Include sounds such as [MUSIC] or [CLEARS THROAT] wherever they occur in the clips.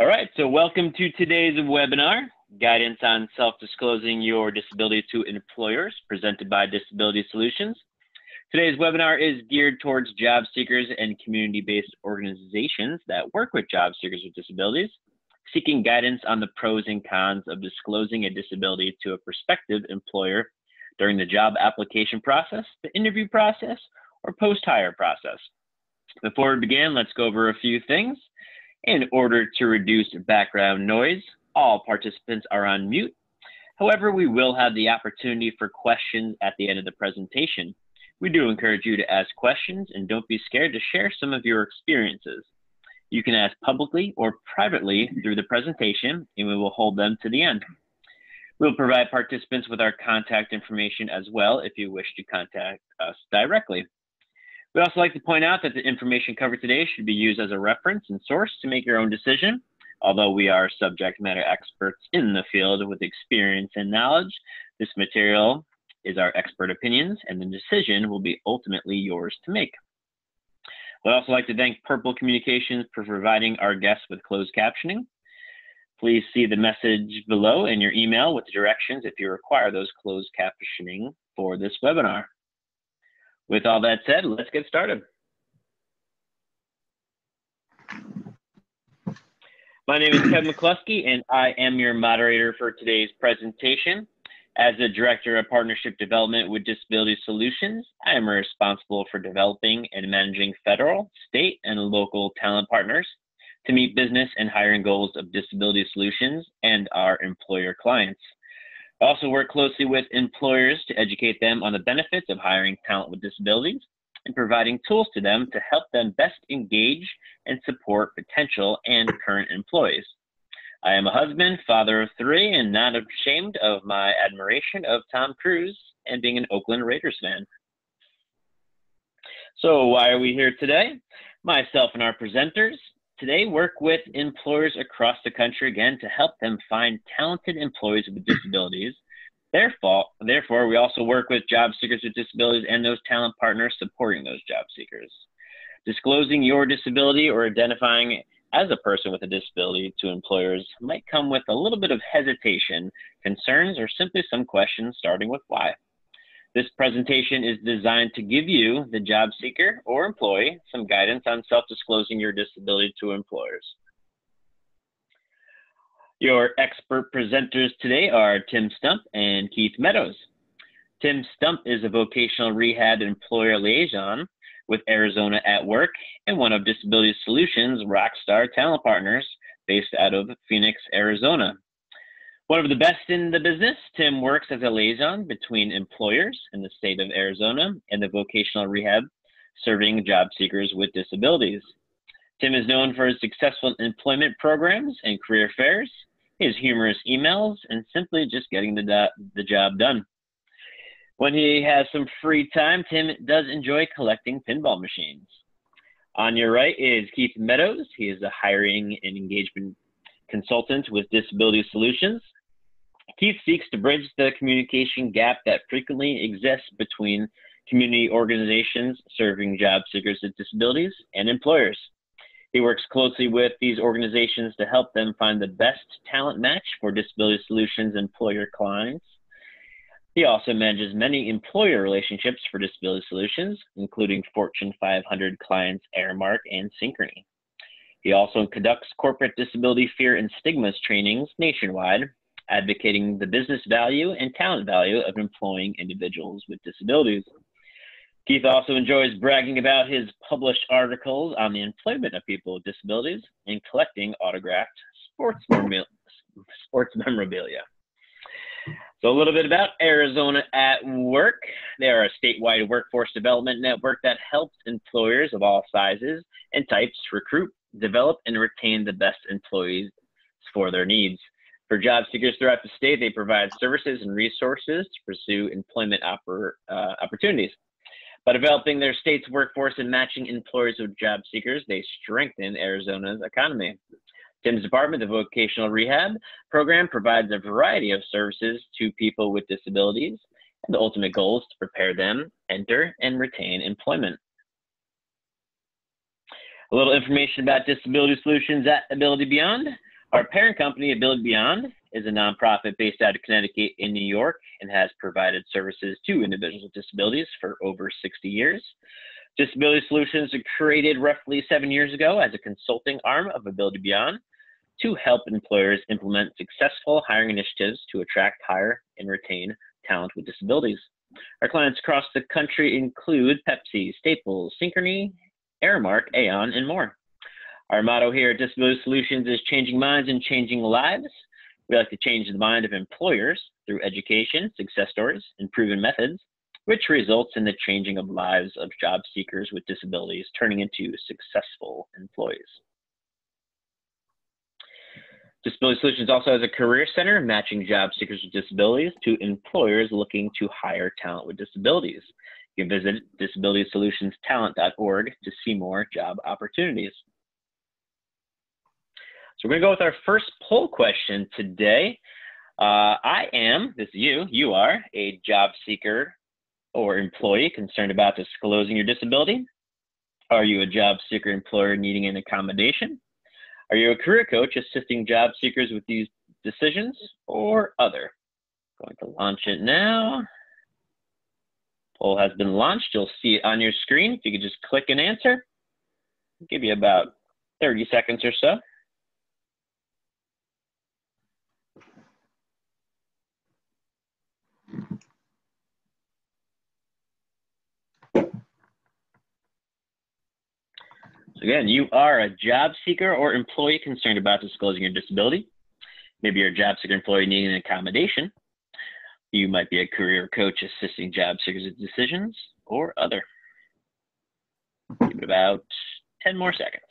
All right, so welcome to today's webinar, Guidance on Self-Disclosing Your Disability to Employers, presented by Disability Solutions. Today's webinar is geared towards job seekers and community-based organizations that work with job seekers with disabilities, seeking guidance on the pros and cons of disclosing a disability to a prospective employer during the job application process, the interview process, or post-hire process. Before we begin, let's go over a few things. In order to reduce background noise, all participants are on mute. However, we will have the opportunity for questions at the end of the presentation. We do encourage you to ask questions and don't be scared to share some of your experiences. You can ask publicly or privately through the presentation and we will hold them to the end. We'll provide participants with our contact information as well if you wish to contact us directly. We also like to point out that the information covered today should be used as a reference and source to make your own decision. Although we are subject matter experts in the field with experience and knowledge, this material is our expert opinions and the decision will be ultimately yours to make. We'd also like to thank Purple Communications for providing our guests with closed captioning. Please see the message below in your email with the directions if you require those closed captioning for this webinar. With all that said, let's get started. My name is Kevin McCluskey, and I am your moderator for today's presentation. As the Director of Partnership Development with Disability Solutions, I am responsible for developing and managing federal, state, and local talent partners to meet business and hiring goals of Disability Solutions and our employer clients. I also work closely with employers to educate them on the benefits of hiring talent with disabilities and providing tools to them to help them best engage and support potential and current employees. I am a husband, father of three, and not ashamed of my admiration of Tom Cruise and being an Oakland Raiders fan. So, why are we here today? Myself and our presenters today work with employers across the country again to help them find talented employees with disabilities. Therefore, therefore, we also work with job seekers with disabilities and those talent partners supporting those job seekers. Disclosing your disability or identifying as a person with a disability to employers might come with a little bit of hesitation, concerns, or simply some questions starting with why. This presentation is designed to give you, the job seeker or employee, some guidance on self-disclosing your disability to employers. Your expert presenters today are Tim Stump and Keith Meadows. Tim Stump is a vocational rehab employer liaison with Arizona at Work and one of Disability Solutions Rockstar Talent Partners based out of Phoenix, Arizona. One of the best in the business, Tim works as a liaison between employers in the state of Arizona and the vocational rehab serving job seekers with disabilities. Tim is known for his successful employment programs and career fairs, his humorous emails, and simply just getting the, the job done. When he has some free time, Tim does enjoy collecting pinball machines. On your right is Keith Meadows. He is a hiring and engagement consultant with Disability Solutions. Keith seeks to bridge the communication gap that frequently exists between community organizations serving job seekers with disabilities and employers. He works closely with these organizations to help them find the best talent match for Disability Solutions employer clients. He also manages many employer relationships for Disability Solutions, including Fortune 500 clients Aramark and Synchrony. He also conducts corporate disability fear and stigmas trainings nationwide, advocating the business value and talent value of employing individuals with disabilities. Keith also enjoys bragging about his published articles on the employment of people with disabilities and collecting autographed sports, sports memorabilia. So, a little bit about Arizona at Work. They are a statewide workforce development network that helps employers of all sizes and types recruit, develop and retain the best employees for their needs. For job seekers throughout the state, they provide services and resources to pursue employment uh, opportunities. By developing their state's workforce and matching employers with job seekers, they strengthen Arizona's economy. Tim's department, the Vocational Rehab Program, provides a variety of services to people with disabilities, and the ultimate goal is to prepare them, enter, and retain employment. A little information about Disability Solutions at Ability Beyond. Our parent company, Ability Beyond, is a nonprofit based out of Connecticut in New York and has provided services to individuals with disabilities for over 60 years. Disability Solutions was created roughly seven years ago as a consulting arm of Ability Beyond to help employers implement successful hiring initiatives to attract, hire, and retain talent with disabilities. Our clients across the country include Pepsi, Staples, Synchrony, Aramark, Aon, and more. Our motto here at Disability Solutions is changing minds and changing lives. We like to change the mind of employers through education, success stories, and proven methods, which results in the changing of lives of job seekers with disabilities, turning into successful employees. Disability Solutions also has a career center matching job seekers with disabilities to employers looking to hire talent with disabilities. You can visit disabilitysolutionstalent.org to see more job opportunities. We're going to go with our first poll question today. Uh, I am, this is you, you are a job seeker or employee concerned about disclosing your disability? Are you a job seeker employer needing an accommodation? Are you a career coach assisting job seekers with these decisions or other? Going to launch it now. Poll has been launched. You'll see it on your screen. If you could just click and answer, give you about 30 seconds or so. Again, you are a job seeker or employee concerned about disclosing your disability. Maybe you're a job seeker employee needing an accommodation. You might be a career coach assisting job seekers with decisions or other. Give it about 10 more seconds.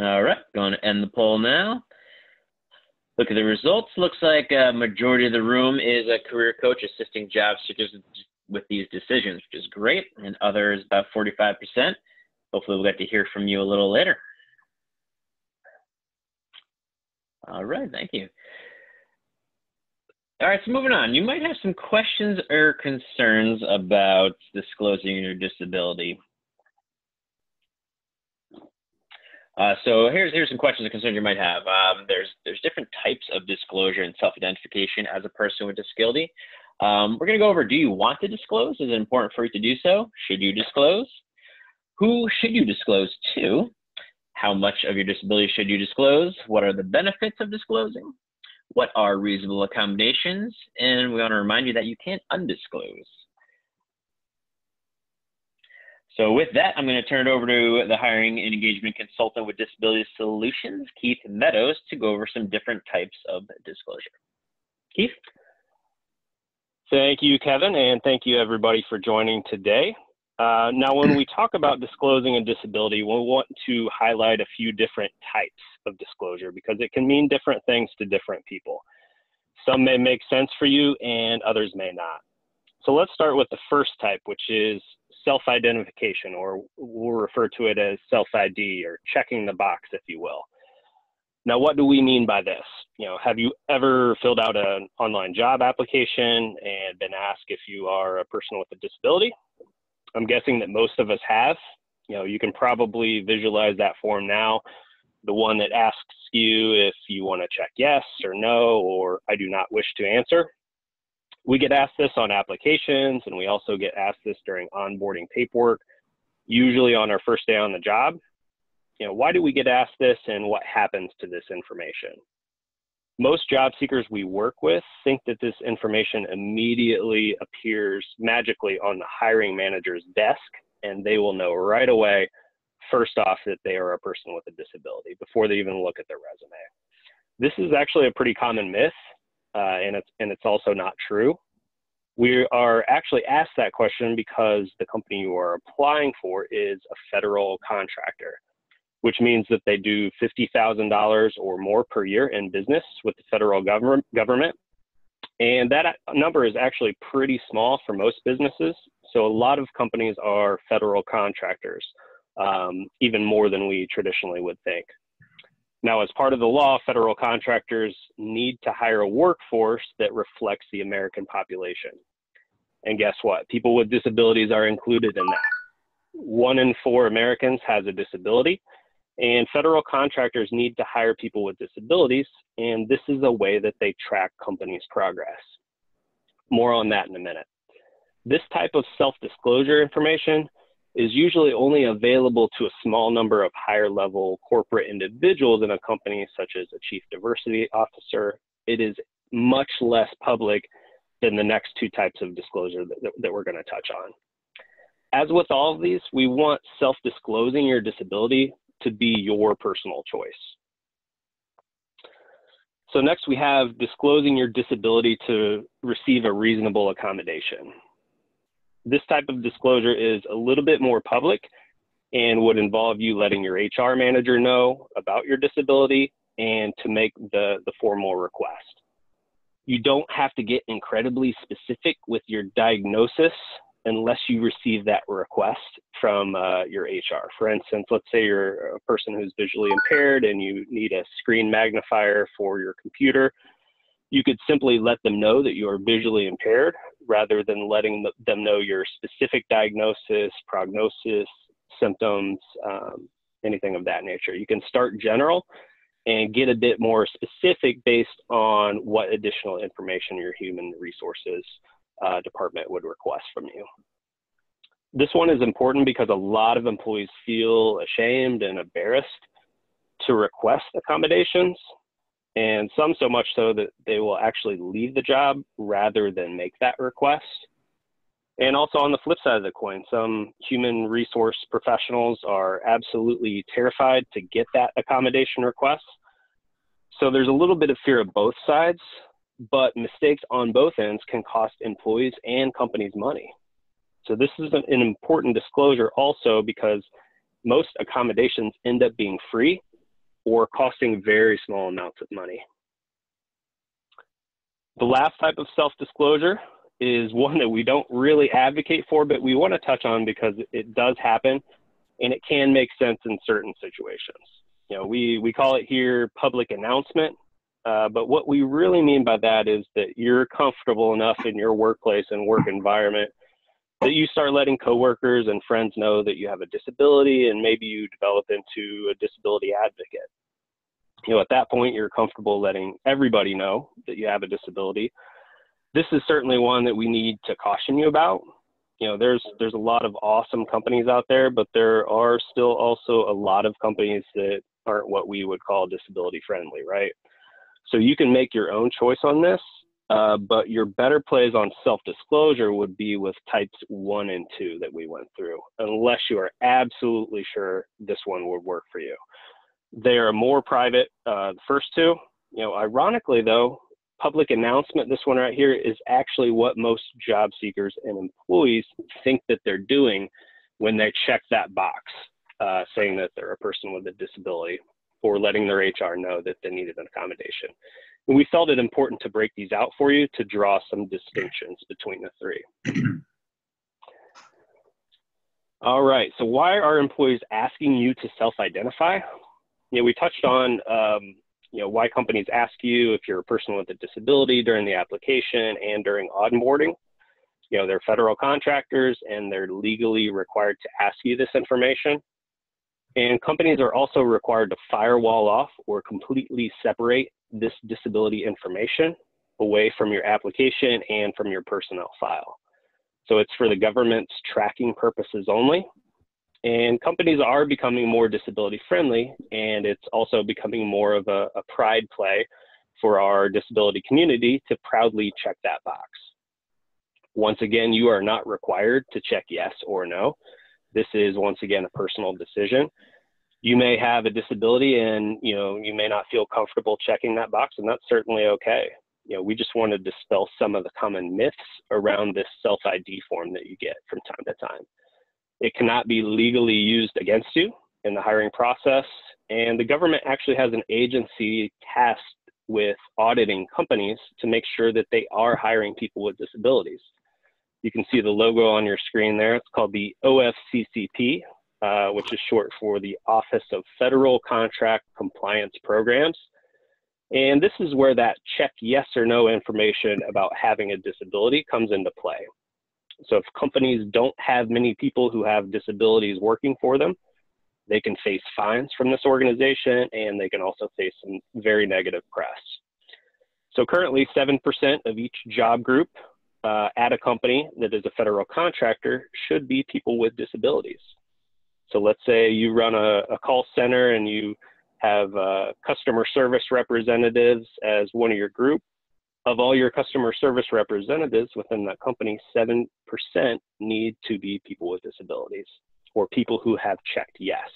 All right, going to end the poll now. Look at the results. Looks like a majority of the room is a career coach assisting job seekers with these decisions, which is great. And others about 45%. Hopefully we'll get to hear from you a little later. All right, thank you. All right, so moving on. You might have some questions or concerns about disclosing your disability. Uh, so here's here's some questions and concerns you might have. Um, there's there's different types of disclosure and self-identification as a person with disability. Um, we're going to go over: Do you want to disclose? Is it important for you to do so? Should you disclose? Who should you disclose to? How much of your disability should you disclose? What are the benefits of disclosing? What are reasonable accommodations? And we want to remind you that you can't undisclose. So with that, I'm going to turn it over to the hiring and engagement consultant with Disability Solutions, Keith Meadows, to go over some different types of disclosure. Keith? Thank you, Kevin, and thank you everybody for joining today. Uh, now, when we talk about disclosing a disability, we want to highlight a few different types of disclosure because it can mean different things to different people. Some may make sense for you and others may not. So let's start with the first type, which is self-identification, or we'll refer to it as self-ID or checking the box, if you will. Now, what do we mean by this? You know, have you ever filled out an online job application and been asked if you are a person with a disability? I'm guessing that most of us have. You know, you can probably visualize that form now. The one that asks you if you want to check yes or no, or I do not wish to answer we get asked this on applications and we also get asked this during onboarding paperwork, usually on our first day on the job. You know, why do we get asked this and what happens to this information? Most job seekers we work with think that this information immediately appears magically on the hiring manager's desk and they will know right away, first off, that they are a person with a disability before they even look at their resume. This is actually a pretty common myth uh, and it's and it's also not true. We are actually asked that question because the company you are applying for is a federal contractor, which means that they do fifty thousand dollars or more per year in business with the federal government government, and that number is actually pretty small for most businesses. So a lot of companies are federal contractors, um, even more than we traditionally would think. Now, as part of the law, federal contractors need to hire a workforce that reflects the American population. And guess what? People with disabilities are included in that. One in four Americans has a disability, and federal contractors need to hire people with disabilities, and this is a way that they track companies' progress. More on that in a minute. This type of self disclosure information is usually only available to a small number of higher level corporate individuals in a company, such as a chief diversity officer. It is much less public than the next two types of disclosure that, that we're going to touch on. As with all of these, we want self disclosing your disability to be your personal choice. So, next we have disclosing your disability to receive a reasonable accommodation this type of disclosure is a little bit more public and would involve you letting your HR manager know about your disability and to make the, the formal request. You don't have to get incredibly specific with your diagnosis unless you receive that request from uh, your HR. For instance, let's say you're a person who's visually impaired and you need a screen magnifier for your computer you could simply let them know that you are visually impaired rather than letting them know your specific diagnosis, prognosis, symptoms, um, anything of that nature. You can start general and get a bit more specific based on what additional information your human resources uh, department would request from you. This one is important because a lot of employees feel ashamed and embarrassed to request accommodations and some so much so that they will actually leave the job rather than make that request. And also on the flip side of the coin, some human resource professionals are absolutely terrified to get that accommodation request. So there's a little bit of fear of both sides, but mistakes on both ends can cost employees and companies money. So this is an important disclosure also because most accommodations end up being free or costing very small amounts of money. The last type of self-disclosure is one that we don't really advocate for, but we want to touch on because it does happen and it can make sense in certain situations. You know, we, we call it here public announcement, uh, but what we really mean by that is that you're comfortable enough in your workplace and work environment that you start letting coworkers and friends know that you have a disability and maybe you develop into a disability advocate. You know, at that point, you're comfortable letting everybody know that you have a disability. This is certainly one that we need to caution you about. You know, there's there's a lot of awesome companies out there, but there are still also a lot of companies that aren't what we would call disability friendly, right? So you can make your own choice on this, uh, but your better plays on self-disclosure would be with types one and two that we went through, unless you are absolutely sure this one would work for you. They are more private, uh, the first two. You know, ironically though, public announcement, this one right here, is actually what most job seekers and employees think that they're doing when they check that box, uh, saying that they're a person with a disability or letting their HR know that they needed an accommodation. And we felt it important to break these out for you to draw some distinctions between the three. [CLEARS THROAT] All right, so why are employees asking you to self-identify? You know, we touched on, um, you know, why companies ask you if you're a person with a disability during the application and during onboarding. You know, they're federal contractors and they're legally required to ask you this information. And companies are also required to firewall off or completely separate this disability information away from your application and from your personnel file. So it's for the government's tracking purposes only. And companies are becoming more disability friendly, and it's also becoming more of a, a pride play for our disability community to proudly check that box. Once again, you are not required to check yes or no. This is once again a personal decision. You may have a disability and you know you may not feel comfortable checking that box, and that's certainly okay. You know, we just want to dispel some of the common myths around this self ID form that you get from time to time. It cannot be legally used against you in the hiring process. And the government actually has an agency tasked with auditing companies to make sure that they are hiring people with disabilities. You can see the logo on your screen there. It's called the OFCCP, uh, which is short for the Office of Federal Contract Compliance Programs. And this is where that check yes or no information about having a disability comes into play. So if companies don't have many people who have disabilities working for them, they can face fines from this organization and they can also face some very negative press. So currently 7% of each job group uh, at a company that is a federal contractor should be people with disabilities. So let's say you run a, a call center and you have uh, customer service representatives as one of your group. Of all your customer service representatives within that company, 7% need to be people with disabilities or people who have checked yes.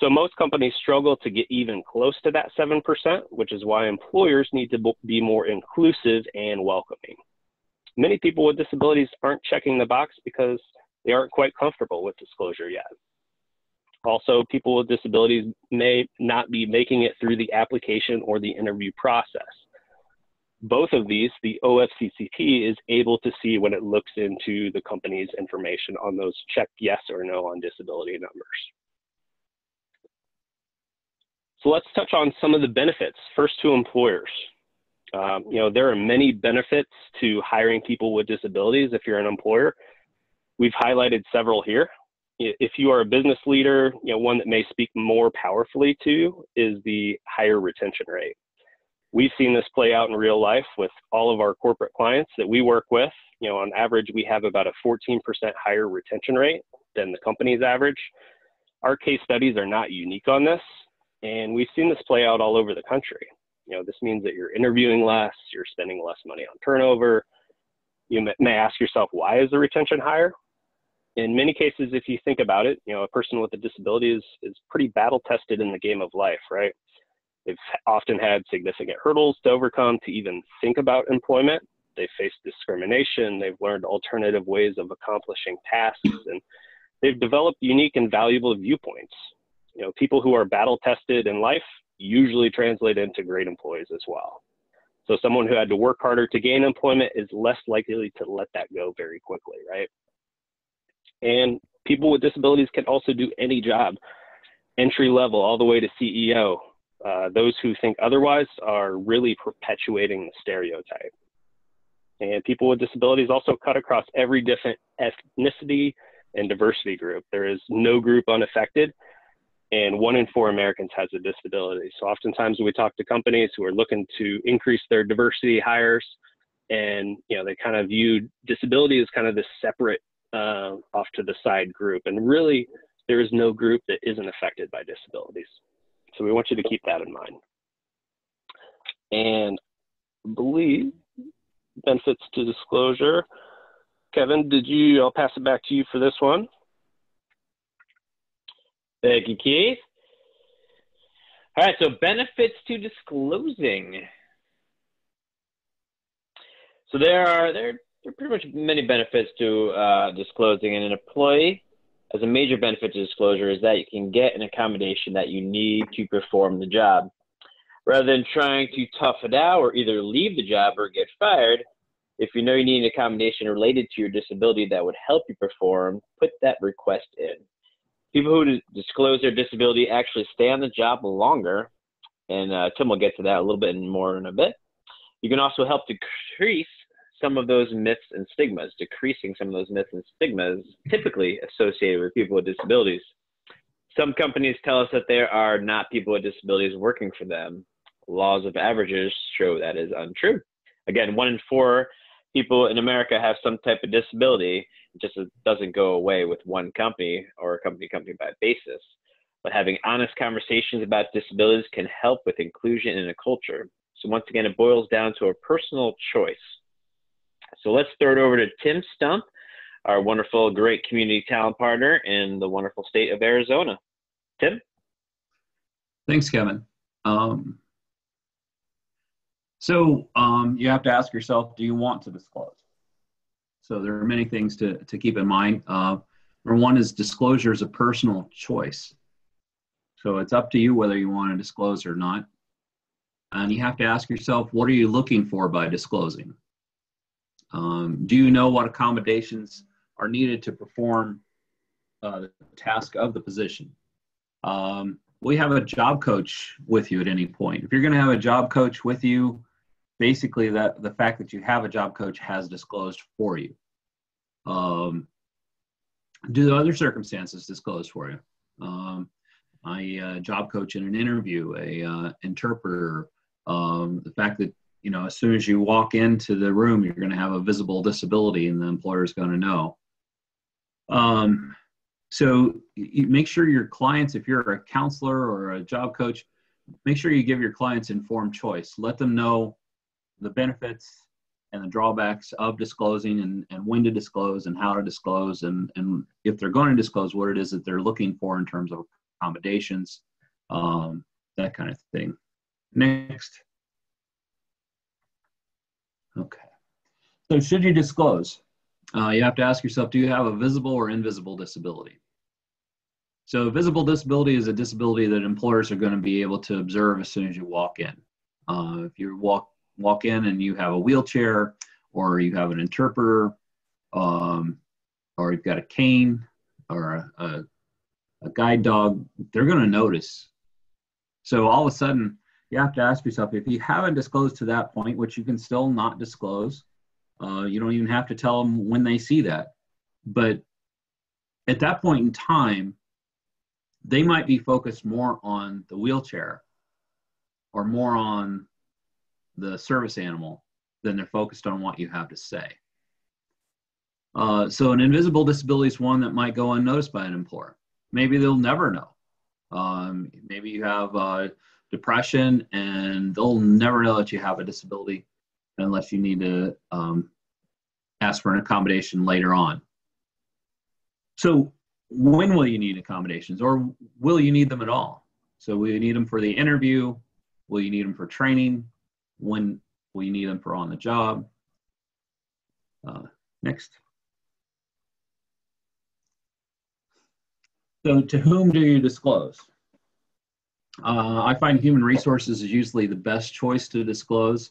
So most companies struggle to get even close to that 7%, which is why employers need to be more inclusive and welcoming. Many people with disabilities aren't checking the box because they aren't quite comfortable with disclosure yet. Also, people with disabilities may not be making it through the application or the interview process. Both of these, the OFCCP is able to see when it looks into the company's information on those check yes or no on disability numbers. So let's touch on some of the benefits. First to employers. Um, you know, there are many benefits to hiring people with disabilities if you're an employer. We've highlighted several here. If you are a business leader, you know, one that may speak more powerfully to is the higher retention rate. We've seen this play out in real life with all of our corporate clients that we work with. You know, on average, we have about a 14% higher retention rate than the company's average. Our case studies are not unique on this, and we've seen this play out all over the country. You know, this means that you're interviewing less, you're spending less money on turnover. You may ask yourself, why is the retention higher? In many cases, if you think about it, you know, a person with a disability is, is pretty battle tested in the game of life, right? They've often had significant hurdles to overcome to even think about employment. They've faced discrimination. They've learned alternative ways of accomplishing tasks, and they've developed unique and valuable viewpoints. You know, people who are battle tested in life usually translate into great employees as well. So someone who had to work harder to gain employment is less likely to let that go very quickly, right? And people with disabilities can also do any job, entry level all the way to CEO. Uh, those who think otherwise are really perpetuating the stereotype. And people with disabilities also cut across every different ethnicity and diversity group. There is no group unaffected, and one in four Americans has a disability. So oftentimes we talk to companies who are looking to increase their diversity hires, and you know they kind of view disability as kind of this separate uh, off to the side group, and really there is no group that isn't affected by disabilities. So we want you to keep that in mind. And I believe benefits to disclosure. Kevin, did you? I'll pass it back to you for this one. Thank you, Keith. All right, so benefits to disclosing. So there are there, there are pretty much many benefits to uh, disclosing, and an employee as a major benefit to disclosure is that you can get an accommodation that you need to perform the job. Rather than trying to tough it out or either leave the job or get fired, if you know you need an accommodation related to your disability that would help you perform, put that request in. People who disclose their disability actually stay on the job longer, and uh, Tim will get to that a little bit more in a bit. You can also help decrease some of those myths and stigmas, decreasing some of those myths and stigmas typically associated with people with disabilities. Some companies tell us that there are not people with disabilities working for them. Laws of averages show that is untrue. Again, one in four people in America have some type of disability. It just doesn't go away with one company or a company company by basis. But having honest conversations about disabilities can help with inclusion in a culture. So once again, it boils down to a personal choice. So let's throw it over to Tim Stump, our wonderful, great community talent partner in the wonderful state of Arizona. Tim? Thanks, Kevin. Um, so um, you have to ask yourself, do you want to disclose? So there are many things to, to keep in mind. Uh, number one is disclosure is a personal choice. So it's up to you whether you want to disclose or not. And you have to ask yourself, what are you looking for by disclosing? Um, do you know what accommodations are needed to perform uh, the task of the position? Um, we have a job coach with you at any point. If you're going to have a job coach with you, basically that the fact that you have a job coach has disclosed for you. Um, do the other circumstances disclose for you? Um, I uh, job coach in an interview, a uh, interpreter. Um, the fact that you know as soon as you walk into the room, you're going to have a visible disability, and the employer is going to know. Um, so make sure your clients, if you're a counselor or a job coach, make sure you give your clients informed choice. Let them know the benefits and the drawbacks of disclosing and, and when to disclose and how to disclose and, and if they're going to disclose what it is that they're looking for in terms of accommodations, um, that kind of thing. Next. Okay. So should you disclose? Uh, you have to ask yourself, do you have a visible or invisible disability? So visible disability is a disability that employers are going to be able to observe as soon as you walk in. Uh, if you walk walk in and you have a wheelchair, or you have an interpreter, um, or you've got a cane, or a, a, a guide dog, they're going to notice. So all of a sudden, you have to ask yourself if you haven't disclosed to that point, which you can still not disclose. Uh, you don't even have to tell them when they see that. But at that point in time, they might be focused more on the wheelchair or more on the service animal than they're focused on what you have to say. Uh, so an invisible disability is one that might go unnoticed by an employer. Maybe they'll never know. Um, maybe you have uh, depression and they'll never know that you have a disability unless you need to um, ask for an accommodation later on. So when will you need accommodations or will you need them at all? So will you need them for the interview? Will you need them for training? When will you need them for on the job? Uh, next. So to whom do you disclose? Uh, I find human resources is usually the best choice to disclose.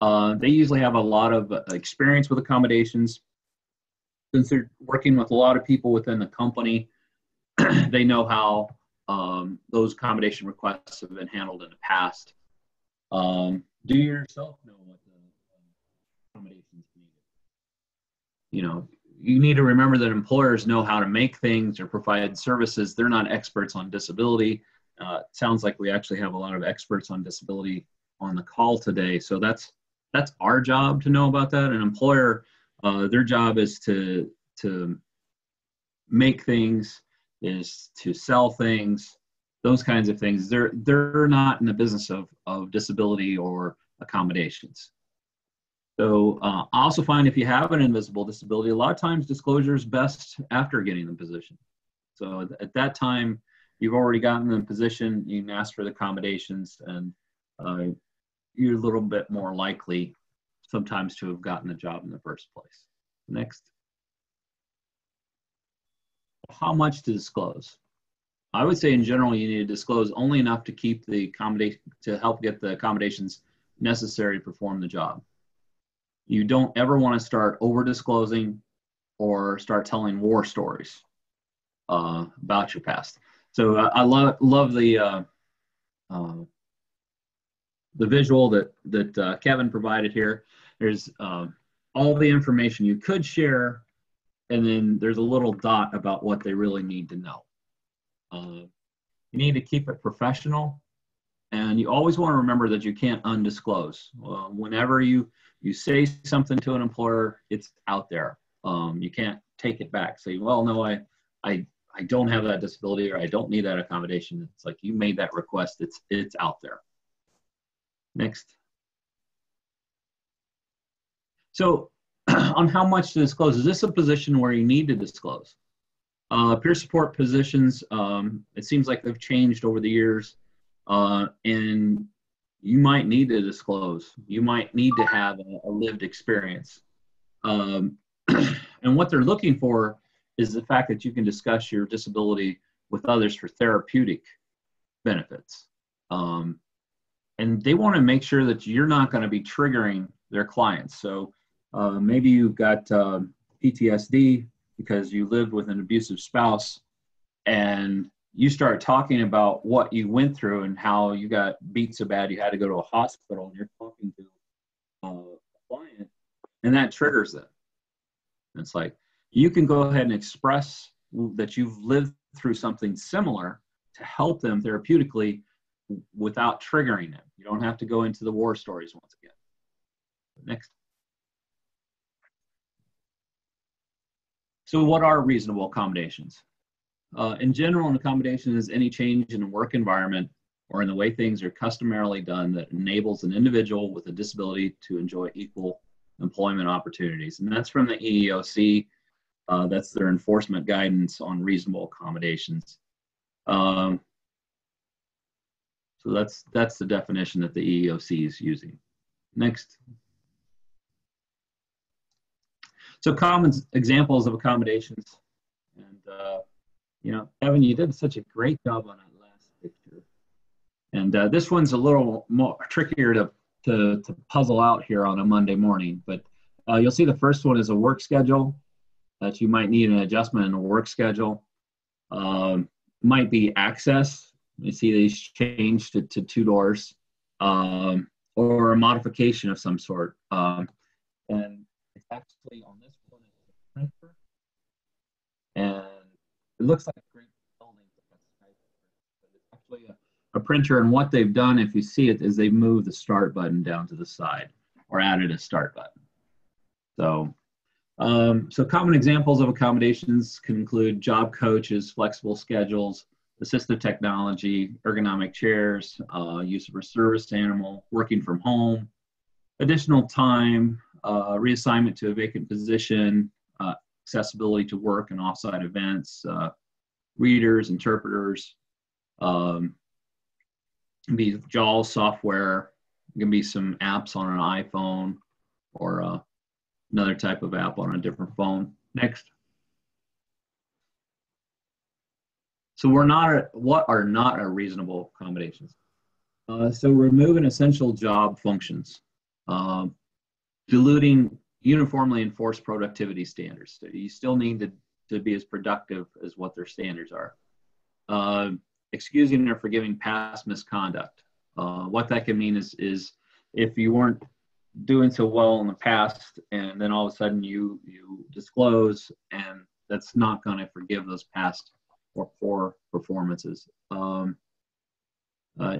Uh, they usually have a lot of uh, experience with accommodations. Since they're working with a lot of people within the company, [CLEARS THROAT] they know how um, those accommodation requests have been handled in the past. Um, do yourself know what the um, accommodations needed? You know, you need to remember that employers know how to make things or provide services. They're not experts on disability. Uh, sounds like we actually have a lot of experts on disability on the call today. So that's that's our job to know about that. An employer, uh, their job is to to make things, is to sell things, those kinds of things. They're they're not in the business of of disability or accommodations. So uh, I also find if you have an invisible disability, a lot of times disclosure is best after getting the position. So at that time, you've already gotten the position, you can ask for the accommodations, and uh, you're a little bit more likely sometimes to have gotten the job in the first place. Next. How much to disclose? I would say in general, you need to disclose only enough to keep the accommodation, to help get the accommodations necessary to perform the job. You don't ever want to start over disclosing or start telling war stories uh, about your past. So uh, I love love the uh, uh, the visual that that uh, Kevin provided here. There's um, all the information you could share, and then there's a little dot about what they really need to know. Uh, you need to keep it professional, and you always want to remember that you can't undisclose. Whenever you you say something to an employer, it's out there. Um, you can't take it back. Say, well, no, I, I, I don't have that disability or I don't need that accommodation. It's like you made that request. It's it's out there. Next. So, [CLEARS THROAT] on how much to disclose, is this a position where you need to disclose? Uh, peer support positions, um, it seems like they've changed over the years, uh, and you might need to disclose. You might need to have a, a lived experience. Um, [CLEARS THROAT] and what they're looking for is the fact that you can discuss your disability with others for therapeutic benefits. Um, and they want to make sure that you're not going to be triggering their clients. So uh, maybe you've got uh, PTSD, because you lived with an abusive spouse and you start talking about what you went through and how you got beat so bad you had to go to a hospital and you're talking to uh, a client and that triggers them it's like you can go ahead and express that you've lived through something similar to help them therapeutically without triggering them. You don't have to go into the war stories once again. Next. So what are reasonable accommodations? Uh, in general, an accommodation is any change in a work environment or in the way things are customarily done that enables an individual with a disability to enjoy equal employment opportunities. And that's from the EEOC. Uh, that's their enforcement guidance on reasonable accommodations. Um, so that's that's the definition that the EEOC is using. Next. So common examples of accommodations. And, uh, you know, Evan, you did such a great job on that last picture. And uh, this one's a little more trickier to, to, to puzzle out here on a Monday morning. But uh, you'll see the first one is a work schedule that you might need an adjustment in a work schedule. Um, might be access. You see these changed to, to two doors um, or a modification of some sort. Um, and it's actually on this one printer. And it looks like a great building, but it's actually a, a printer. And what they've done, if you see it, is they've moved the start button down to the side or added a start button. So, um, so common examples of accommodations can include job coaches, flexible schedules, assistive technology, ergonomic chairs, uh, use of a service animal, working from home, additional time, uh, reassignment to a vacant position, uh, accessibility to work and offsite events, uh, readers, interpreters, um, be JAWS software, can be some apps on an iPhone or another type of app on a different phone. Next. So we're not, what are not a reasonable accommodations? Uh, so removing essential job functions. Um, diluting uniformly enforced productivity standards. So you still need to, to be as productive as what their standards are. Uh, excusing or forgiving past misconduct. Uh, what that can mean is, is if you weren't doing so well in the past and then all of a sudden you, you disclose and that's not going to forgive those past or poor performances. Um, uh,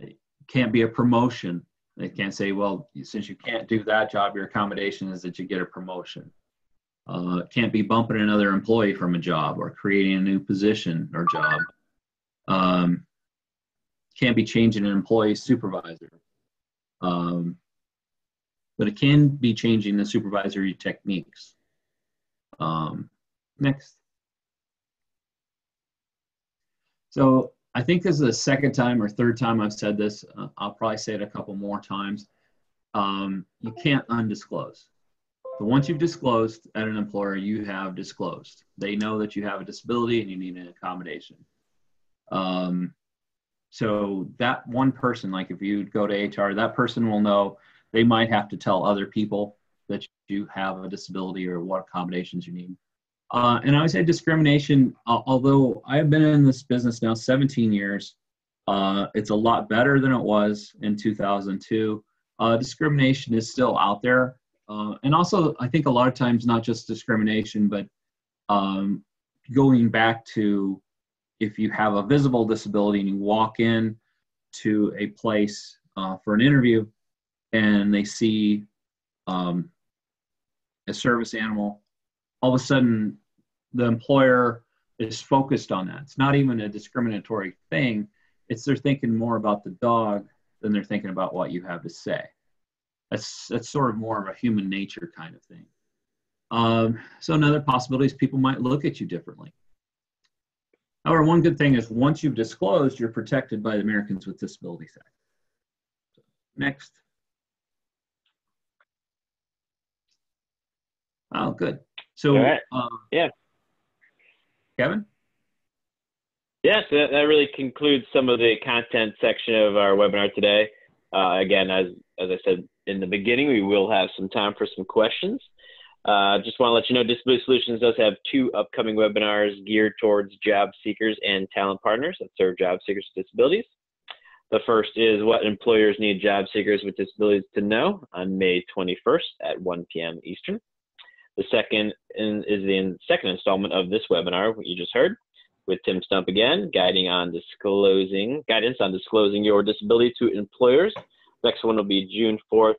can't be a promotion they can't say, well, since you can't do that job, your accommodation is that you get a promotion. Uh, can't be bumping another employee from a job or creating a new position or job. Um, can't be changing an employee supervisor. Um, but it can be changing the supervisory techniques. Um, next. So I think this is the second time or third time I've said this. Uh, I'll probably say it a couple more times. Um, you can't undisclose. So once you've disclosed at an employer, you have disclosed. They know that you have a disability and you need an accommodation. Um, so that one person, like if you go to HR, that person will know they might have to tell other people that you have a disability or what accommodations you need. Uh, and I would say discrimination, uh, although I've been in this business now 17 years, uh, it's a lot better than it was in 2002. Uh, discrimination is still out there. Uh, and also, I think a lot of times, not just discrimination, but um, going back to if you have a visible disability and you walk in to a place uh, for an interview and they see um, a service animal, all of a sudden the employer is focused on that. It's not even a discriminatory thing. It's they're thinking more about the dog than they're thinking about what you have to say. That's that's sort of more of a human nature kind of thing. Um, so another possibility is people might look at you differently. However, one good thing is once you've disclosed, you're protected by the Americans with Disabilities Act. Next. Oh, good. So, right. um, yeah. Kevin? Yes, that, that really concludes some of the content section of our webinar today. Uh, again, as, as I said in the beginning, we will have some time for some questions. Uh, just want to let you know Disability Solutions does have two upcoming webinars geared towards job seekers and talent partners that serve job seekers with disabilities. The first is what employers need job seekers with disabilities to know on May 21st at 1 p.m. Eastern. The second is the second installment of this webinar, what you just heard, with Tim Stump again, guiding on disclosing guidance on disclosing your disability to employers. Next one will be June 4th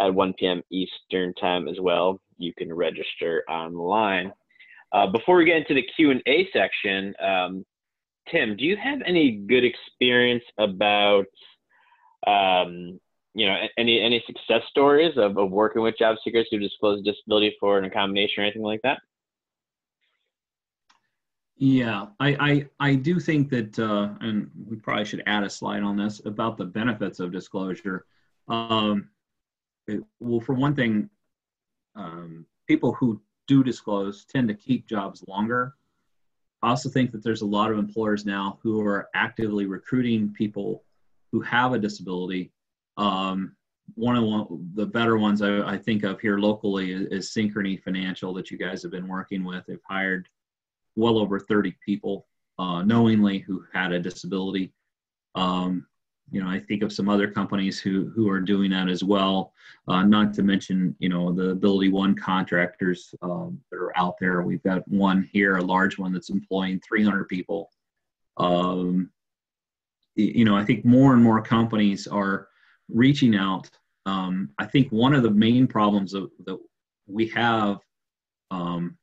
at 1 p.m. Eastern time as well. You can register online. Uh, before we get into the Q&A section, um, Tim, do you have any good experience about um, you know, any any success stories of, of working with job seekers who disclose disability for an accommodation or anything like that? Yeah, I I, I do think that, uh, and we probably should add a slide on this about the benefits of disclosure. Um, it, well, for one thing, um, people who do disclose tend to keep jobs longer. I also think that there's a lot of employers now who are actively recruiting people who have a disability um, one of the better ones I, I, think of here locally is, is, Synchrony Financial that you guys have been working with. They've hired well over 30 people uh, knowingly who had a disability. Um, you know, I think of some other companies who who are doing that as well. Uh, not to mention, you know, the AbilityOne contractors um, that are out there. We've got one here, a large one that's employing 300 people. Um, you know, I think more and more companies are reaching out. Um, I think one of the main problems that, that we have, um,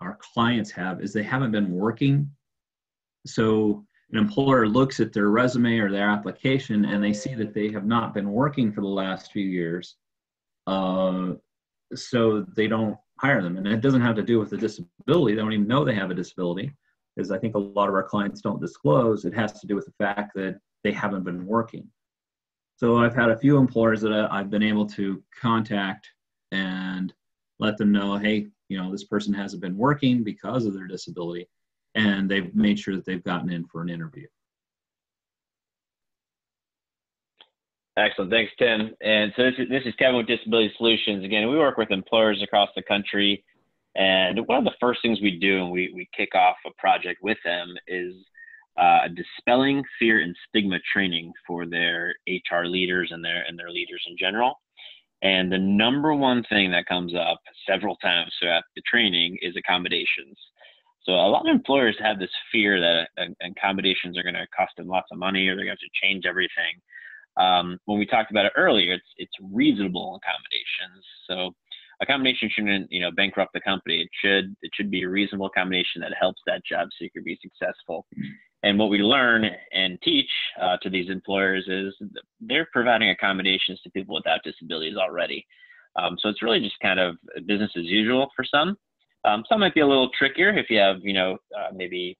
our clients have, is they haven't been working. So an employer looks at their resume or their application and they see that they have not been working for the last few years. Uh, so they don't hire them. And it doesn't have to do with the disability. They don't even know they have a disability because I think a lot of our clients don't disclose. It has to do with the fact that they haven't been working. So I've had a few employers that I've been able to contact and let them know, hey, you know, this person hasn't been working because of their disability, and they've made sure that they've gotten in for an interview. Excellent. Thanks, Tim. And so this is, this is Kevin with Disability Solutions. Again, we work with employers across the country. And one of the first things we do when we, we kick off a project with them is uh, dispelling fear and stigma training for their HR leaders and their and their leaders in general. And the number one thing that comes up several times throughout the training is accommodations. So a lot of employers have this fear that accommodations are going to cost them lots of money or they're going to have to change everything. Um, when we talked about it earlier, it's it's reasonable accommodations. So accommodation shouldn't you know bankrupt the company. It should it should be a reasonable accommodation that helps that job seeker be successful. And what we learn and teach uh, to these employers is they're providing accommodations to people without disabilities already. Um, so it's really just kind of business as usual for some. Um, some might be a little trickier if you have, you know, uh, maybe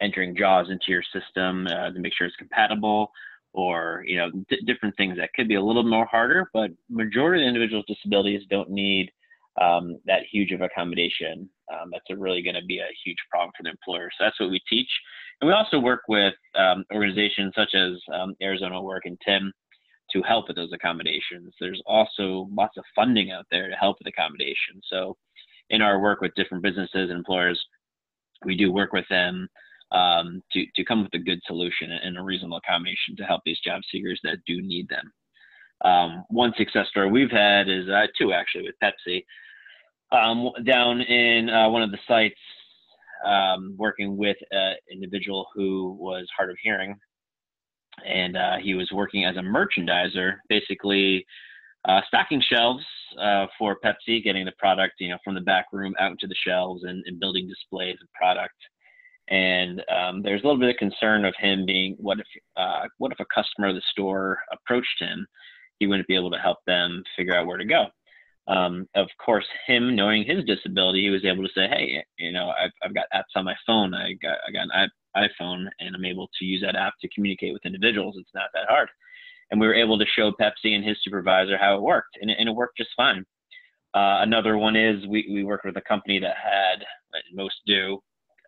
entering JAWS into your system uh, to make sure it's compatible or, you know, d- different things that could be a little more harder, but majority of individuals with disabilities don't need um, that huge of accommodation. Um, that's really going to be a huge problem for the employer. So that's what we teach. And we also work with um, organizations such as um, Arizona Work and TIM to help with those accommodations. There's also lots of funding out there to help with accommodations. So in our work with different businesses and employers, we do work with them um, to, to come with a good solution and a reasonable accommodation to help these job seekers that do need them. Um, one success story we've had is uh, two actually with Pepsi. Um, down in uh, one of the sites um, working with an individual who was hard of hearing. And uh, he was working as a merchandiser, basically uh, stocking shelves uh, for Pepsi, getting the product, you know, from the back room out to the shelves and, and building displays of product. And um, there's a little bit of concern of him being, what if, uh, what if a customer of the store approached him? He wouldn't be able to help them figure out where to go um, of course, him knowing his disability, he was able to say, "Hey, you know, I've, I've got apps on my phone. I got I got an iPhone, and I'm able to use that app to communicate with individuals. It's not that hard." And we were able to show Pepsi and his supervisor how it worked, and it, and it worked just fine. Uh, another one is we, we worked with a company that had, most do,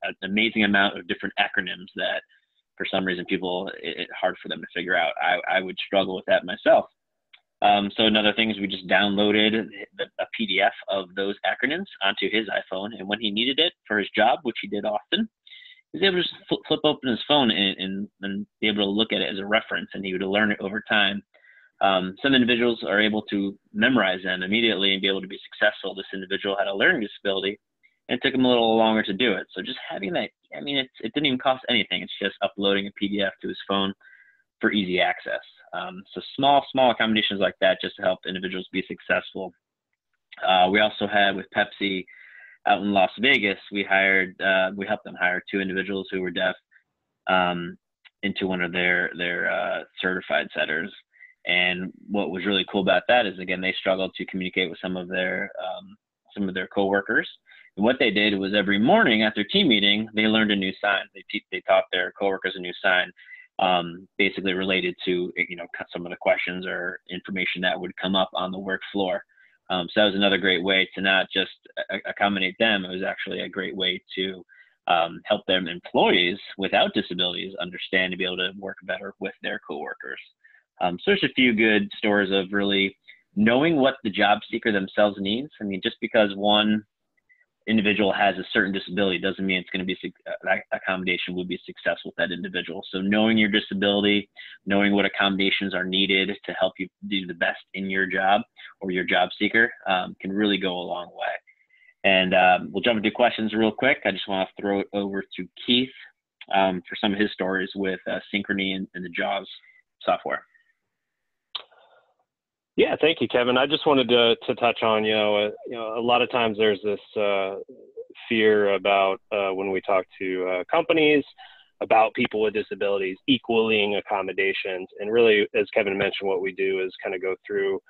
an amazing amount of different acronyms that for some reason people, it's it hard for them to figure out. I, I would struggle with that myself. Um, so another thing is we just downloaded a PDF of those acronyms onto his iPhone, and when he needed it for his job, which he did often, he was able to just flip open his phone and, and, and, be able to look at it as a reference, and he would learn it over time. Um, some individuals are able to memorize them immediately and be able to be successful. This individual had a learning disability, and it took him a little longer to do it. So just having that, I mean, it didn't even cost anything. It's just uploading a PDF to his phone for easy access. Um, so small, small accommodations like that just to help individuals be successful. Uh, we also had with Pepsi out in Las Vegas, we hired, uh, we helped them hire two individuals who were deaf um, into one of their their uh, certified setters. And what was really cool about that is again they struggled to communicate with some of their um, some of their coworkers. And what they did was every morning at their team meeting they learned a new sign. They te- they taught their coworkers a new sign, um, basically related to you know some of the questions or information that would come up on the work floor. Um, so that was another great way to not just accommodate them. It was actually a great way to um, help them employees without disabilities understand to be able to work better with their coworkers. Um, so there's a few good stories of really knowing what the job seeker themselves needs. I mean, just because one individual has a certain disability doesn't mean it's going to be uh, that accommodation would be successful with that individual. So knowing your disability, knowing what accommodations are needed to help you do the best in your job or your job seeker um, can really go a long way. And um, we'll jump into questions real quick. I just want to throw it over to Keith um, for some of his stories with uh, Synchrony and, and, the JAWS software. Yeah, thank you, Kevin. I just wanted to, to touch on, you know, uh, you know, a lot of times there's this uh, fear about uh, when we talk to uh, companies about people with disabilities equaling accommodations. And really, as Kevin mentioned, what we do is kind of go through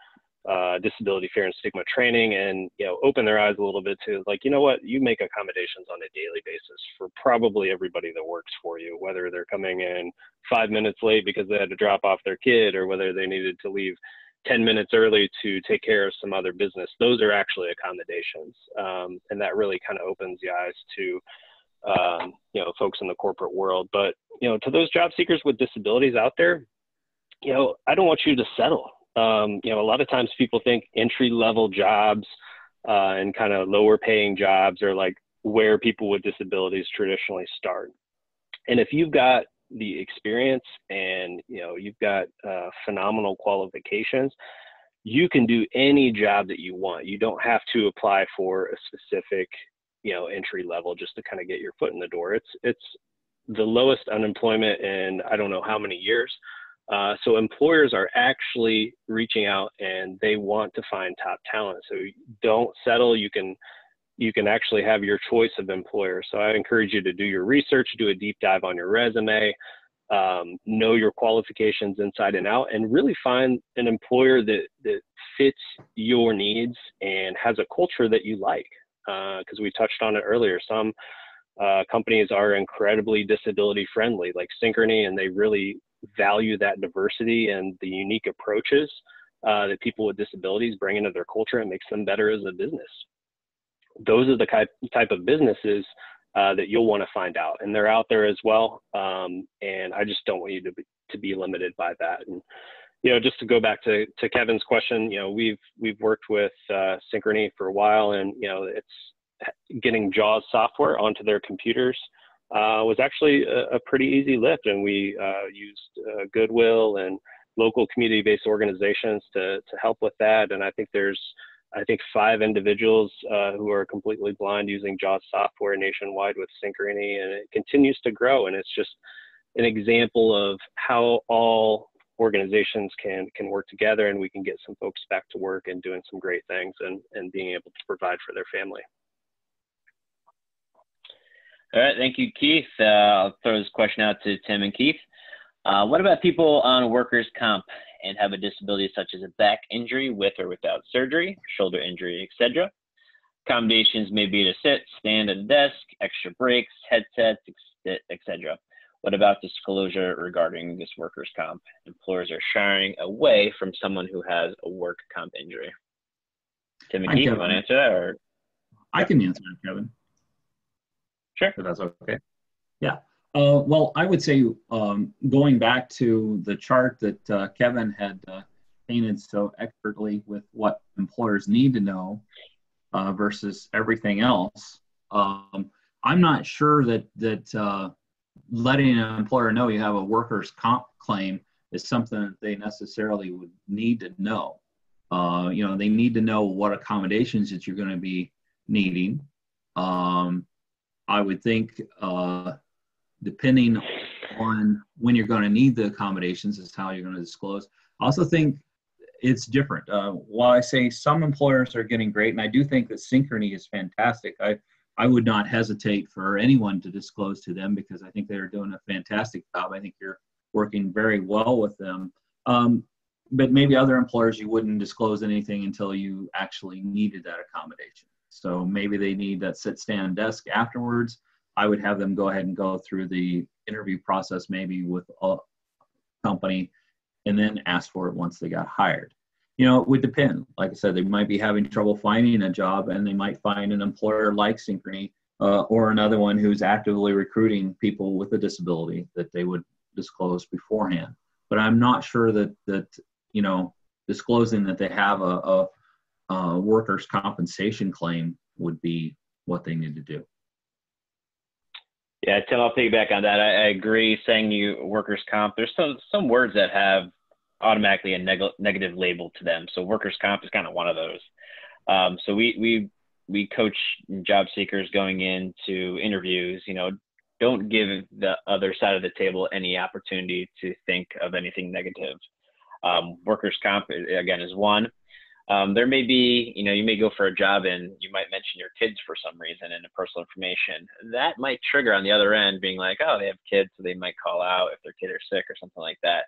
uh, disability fear and stigma training and you know open their eyes a little bit to like you know what you make accommodations on a daily basis for probably everybody that works for you whether they're coming in five minutes late because they had to drop off their kid or whether they needed to leave 10 minutes early to take care of some other business. Those are actually accommodations um, and that really kind of opens the eyes to um, you know folks in the corporate world. But you know to those job seekers with disabilities out there you know i don't want you to settle. Um, you know, a lot of times people think entry level jobs uh, and kind of lower paying jobs are like where people with disabilities traditionally start. And if you've got the experience and you know you've got uh, phenomenal qualifications, you can do any job that you want. You don't have to apply for a specific you know entry level just to kind of get your foot in the door. It's it's the lowest unemployment in I don't know how many years. Uh, so employers are actually reaching out and they want to find top talent. So don't settle. You can you can actually have your choice of employer. So I encourage you to do your research, do a deep dive on your resume, um, know your qualifications inside and out, and really find an employer that that fits your needs and has a culture that you like. Because uh, we touched on it earlier, some uh, companies are incredibly disability friendly, like Synchrony, and they really value that diversity and the unique approaches uh, that people with disabilities bring into their culture and makes them better as a business. Those are the type of businesses uh, that you'll want to find out, and they're out there as well. Um, and I just don't want you to be, to be limited by that. And you know, just to go back to to Kevin's question, you know, we've we've worked with uh, Synchrony for a while, and you know, it's getting JAWS software onto their computers uh, was actually a, a, pretty easy lift. And we uh, used uh, Goodwill and local community-based organizations to, to help with that. And I think there's, I think five individuals uh, who are completely blind using JAWS software nationwide with Synchrony, and it continues to grow. And it's just an example of how all organizations can can work together, and we can get some folks back to work and doing some great things, and and being able to provide for their family. All right, thank you, Keith. Uh, I'll throw this question out to Tim and Keith. Uh, what about people on workers' comp and have a disability such as a back injury with or without surgery, shoulder injury, etc.? Accommodations may be to sit, stand at a desk, extra breaks, headsets, etc. What about disclosure regarding this workers' comp? Employers are shying away from someone who has a work comp injury. Tim Keith, you want to answer that? Or? I can answer that, Kevin. Sure. If that's okay. Yeah. Uh, well, I would say um, going back to the chart that uh, Kevin had uh, painted so expertly with what employers need to know uh, versus everything else, um, I'm not sure that that uh, letting an employer know you have a workers' comp claim is something that they necessarily would need to know. Uh, you know, they need to know what accommodations that you're going to be needing Um, I would think, depending on when you're going to need the accommodations, is how you're going to disclose. I also think it's different. Uh, while I say some employers are getting great, and I do think that Synchrony is fantastic, I, I would not hesitate for anyone to disclose to them because I think they're doing a fantastic job. I think you're working very well with them. Um, but maybe other employers you wouldn't disclose anything until you actually needed that accommodation. So maybe they need that sit stand desk afterwards. I would have them go ahead and go through the interview process maybe with a company and then ask for it once they got hired. You know, it would depend. Like I said, they might be having trouble finding a job and they might find an employer like Synchrony uh, or another one who's actively recruiting people with a disability that they would disclose beforehand. But I'm not sure that that you know disclosing that they have a, a, a workers' compensation claim would be what they need to do. Yeah, Tim, I'll piggyback on that. I, I agree. Saying you workers' comp, there's some some words that have automatically a neg- negative label to them. So workers' comp is kind of one of those. Um, so we we we coach job seekers going into interviews. You know, don't give the other side of the table any opportunity to think of anything negative. Um, workers' comp again is one. Um, there may be, you know, you may go for a job and you might mention your kids for some reason in the personal information. That might trigger on the other end being like, oh, they have kids, so they might call out if their kid is sick or something like that.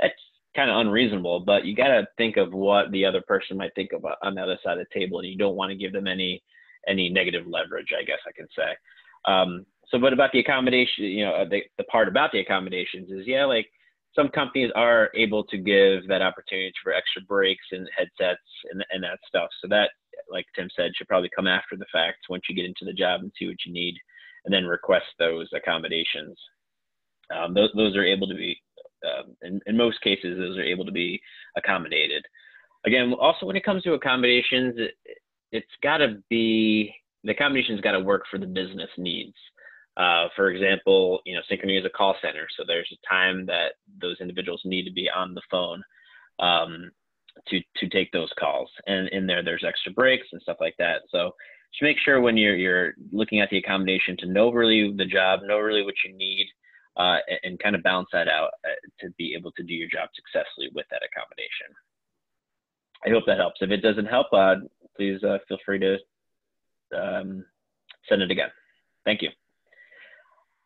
That's kind of unreasonable, but you got to think of what the other person might think about on the other side of the table, and you don't want to give them any any negative leverage, I guess I can say. Um, so, but about the accommodation, you know, the, the part about the accommodations is, yeah, like some companies are able to give that opportunity for extra breaks and headsets and, and that stuff. So that, like Tim said, should probably come after the fact once you get into the job and see what you need, and then request those accommodations. Um, those those are able to be, um, in, in most cases, those are able to be accommodated. Again, also when it comes to accommodations, it, it's got to be the accommodation's got to work for the business needs. Uh, for example, you know, Synchrony is a call center, so there's a time that those individuals need to be on the phone um, to to take those calls, and in there there's extra breaks and stuff like that. So just make sure when you're you're looking at the accommodation to know really the job, know really what you need, uh, and, kind of balance that out uh, to be able to do your job successfully with that accommodation. I hope that helps. If it doesn't help, uh, please uh, feel free to um, send it again. Thank you.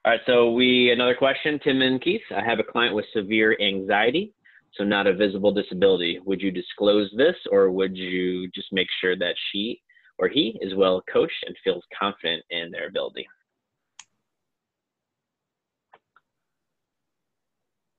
All right, so we another question, Tim and Keith. I have a client with severe anxiety, so not a visible disability. Would you disclose this, or would you just make sure that she or he is well coached and feels confident in their ability?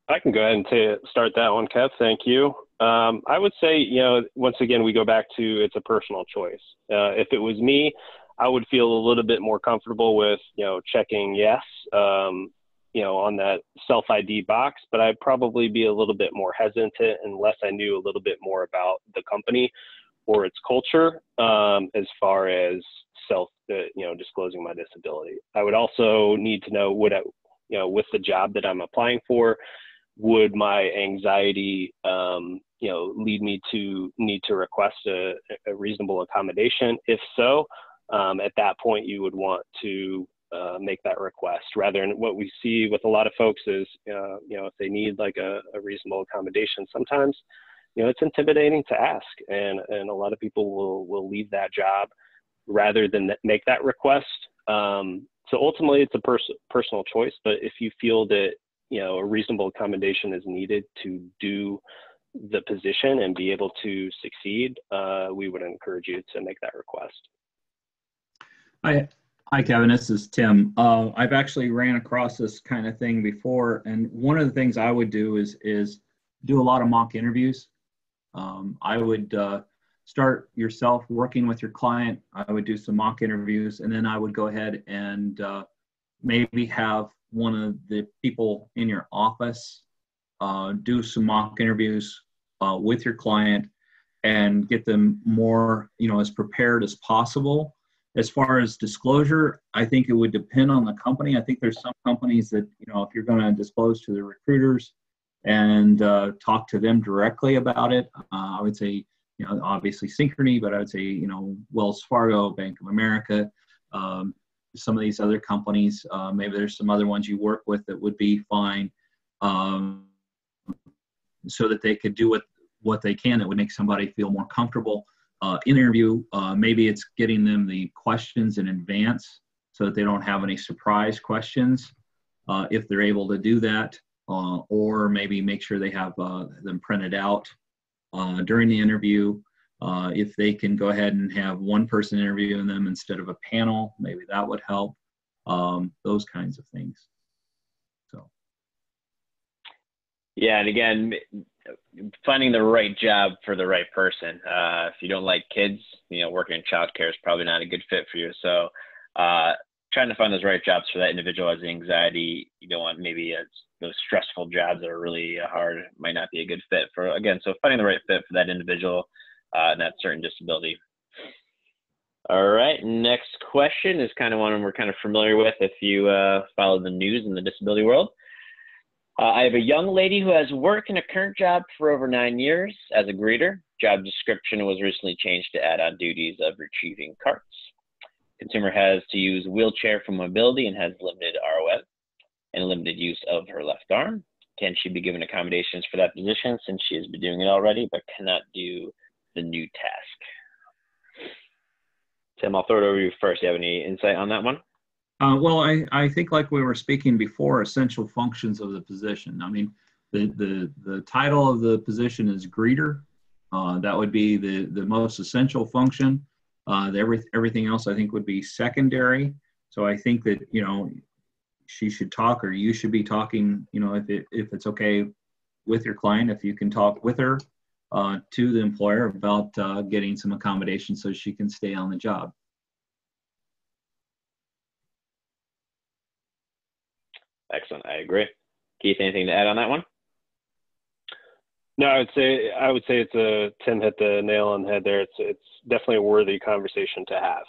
I can go ahead and t- start that one, Kev. Thank you. Um, I would say, you know, once again, we go back to it's a personal choice. Uh, if it was me, I would feel a little bit more comfortable with, you know, checking yes, um, you know, on that self ID box, but I'd probably be a little bit more hesitant unless I knew a little bit more about the company or its culture um, as far as self, uh, you know, disclosing my disability. I would also need to know would I, you know, with the job that I'm applying for, would my anxiety, um, you know, lead me to need to request a, a reasonable accommodation? If so, um, at that point you would want to uh, make that request. Rather than what we see with a lot of folks is uh, you know if they need like a, a, reasonable accommodation sometimes you know it's intimidating to ask and and a lot of people will will leave that job rather than make that request. Um, so ultimately it's a pers- personal choice but if you feel that you know a reasonable accommodation is needed to do the position and be able to succeed uh, we would encourage you to make that request Hi, hi, Kevin. This is Tim. Uh, I've actually ran across this kind of thing before, and one of the things I would do is is do a lot of mock interviews. Um, I would uh, start yourself working with your client. I would do some mock interviews, and then I would go ahead and uh, maybe have one of the people in your office uh, do some mock interviews uh, with your client and get them more, you know, as prepared as possible as far as disclosure, I think it would depend on the company. I think there's some companies that, you know, if you're going to disclose to the recruiters and uh, talk to them directly about it, uh, I would say, you know, obviously Synchrony, but I would say, you know, Wells Fargo, Bank of America, Um, some of these other companies, uh, maybe there's some other ones you work with that would be fine, um, so that they could do what what they can that would make somebody feel more comfortable. Uh, interview, uh, maybe it's getting them the questions in advance so that they don't have any surprise questions uh, if they're able to do that, uh, or maybe make sure they have uh, them printed out uh, during the interview. If they can go ahead and have one person interviewing them instead of a panel, maybe that would help. Um, those kinds of things. So. Yeah, and again, finding the right job for the right person. Uh, if you don't like kids, you know, working in childcare is probably not a good fit for you. So, uh, trying to find those right jobs for that individual has anxiety. You don't want maybe a, those stressful jobs that are really hard might not be a good fit for. Again, so finding the right fit for that individual uh, and that certain disability. All right, next question is kind of one we're kind of familiar with if you uh, follow the news in the disability world. Uh, I have a young lady who has worked in a current job for over nine years as a greeter. Job description was recently changed to add on duties of retrieving carts. Consumer has to use wheelchair for mobility and has limited ROF and limited use of her left arm. Can she be given accommodations for that position since she has been doing it already but cannot do the new task? Tim, I'll throw it over to you first. Do you have any insight on that one? Uh, well, I, I think like we were speaking before, essential functions of the position. I mean, the, the, the title of the position is greeter. Uh, that would be the, the most essential function. Uh, every, everything else I think would be secondary. So I think that, you know, she should talk or you should be talking, you know, if, it, if it's okay with your client, if you can talk with her uh, to the employer about uh, getting some accommodation so she can stay on the job. Excellent. I agree. Keith, anything to add on that one? No, I would say I would say it's a Tim hit the nail on the head there. It's it's definitely a worthy conversation to have.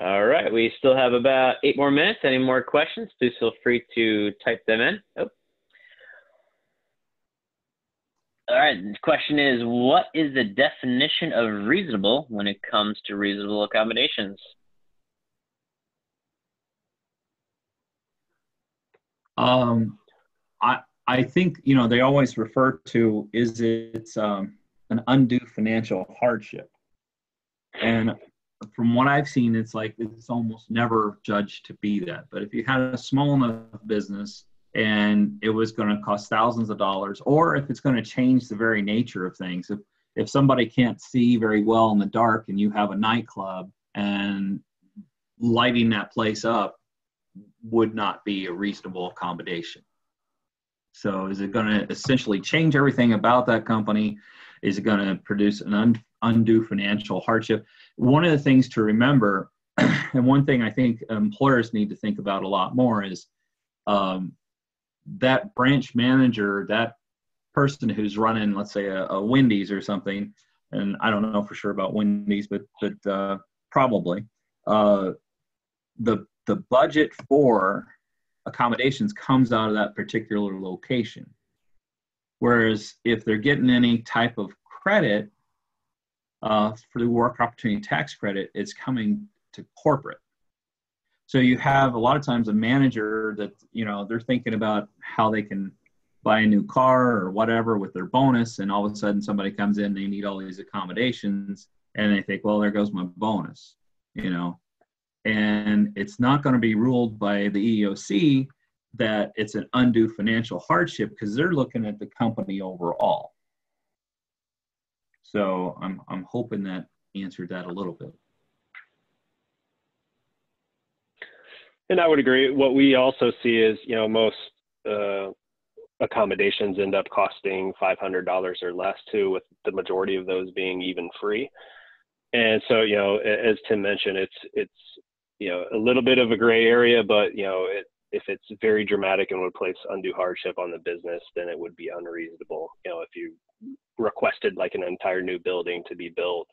All right, we still have about eight more minutes. Any more questions? Please feel free to type them in. Oh. All right, the question is what is the definition of reasonable when it comes to reasonable accommodations? Um, I I think you know they always refer to is it um, an undue financial hardship, and from what I've seen, it's like it's almost never judged to be that. But if you had a small enough business and it was going to cost thousands of dollars, or if it's going to change the very nature of things, if if somebody can't see very well in the dark and you have a nightclub and lighting that place up would not be a reasonable accommodation. So is it going to essentially change everything about that company? Is it going to produce an un- undue financial hardship? One of the things to remember, [CLEARS THROAT] and one thing I think employers need to think about a lot more is um, that branch manager, that person who's running, let's say, a, a, Wendy's or something, and I don't know for sure about Wendy's, but but uh, probably uh, the the budget for accommodations comes out of that particular location. Whereas if they're getting any type of credit uh, for the work opportunity tax credit, it's coming to corporate. So you have a lot of times a manager that you know they're thinking about how they can buy a new car or whatever with their bonus, and all of a sudden somebody comes in, they need all these accommodations, and they think, well, there goes my bonus, you know, and it's not going to be ruled by the EEOC that it's an undue financial hardship because they're looking at the company overall. So I'm I'm hoping that answered that a little bit. And I would agree. What we also see is, you know, most uh, accommodations end up costing $500 or less too, with the majority of those being even free. And so, you know, as Tim mentioned, it's it's you know a little bit of a gray area, but you know it, if it's very dramatic and would place undue hardship on the business, then it would be unreasonable. You know, if you requested like an entire new building to be built,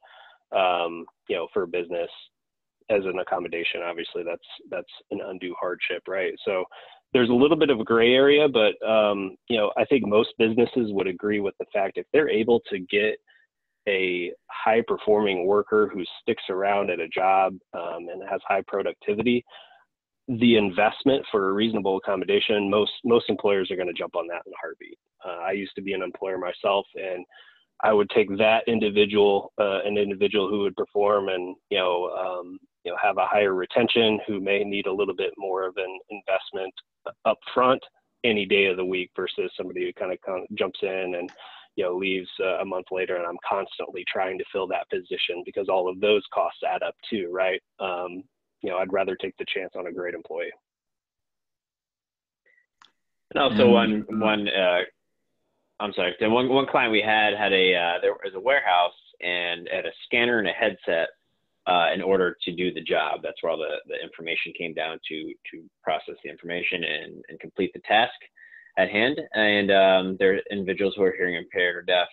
um, you know, for a business as an accommodation, obviously that's that's an undue hardship, right? So there's a little bit of a gray area, but um, you know, I think most businesses would agree with the fact if they're able to get a high performing worker who sticks around at a job um, and has high productivity, the investment for a reasonable accommodation, most most employers are going to jump on that in a heartbeat. Uh, I used to be an employer myself, and I would take that individual, uh, an individual who would perform and you know um, you know have a higher retention, who may need a little bit more of an investment up front any day of the week versus somebody who kind of, kind jumps in and you know leaves uh, a month later and i'm constantly trying to fill that position because all of those costs add up too right? Um, you know i'd rather take the chance on a great employee. And also and, one one uh, i'm sorry one, one client we had had a uh, there was a warehouse and had a scanner and a headset uh, in order to do the job. That's where all the, the information came down to to process the information and, and complete the task at hand. And um, there are individuals who are hearing impaired or deaf